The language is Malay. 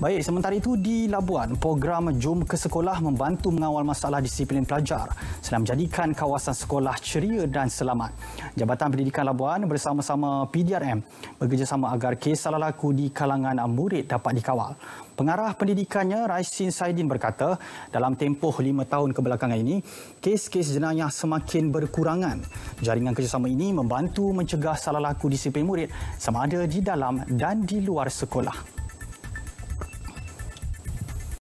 Baik, sementara itu di Labuan, program Jom ke Sekolah membantu mengawal masalah disiplin pelajar selain menjadikan kawasan sekolah ceria dan selamat. Jabatan Pendidikan Labuan bersama-sama PDRM bekerjasama agar kes salah laku di kalangan murid dapat dikawal. Pengarah pendidikannya Raisin Saidin berkata, dalam tempoh lima tahun kebelakangan ini, kes-kes jenayah semakin berkurangan. Jaringan kerjasama ini membantu mencegah salah laku disiplin murid sama ada di dalam dan di luar sekolah.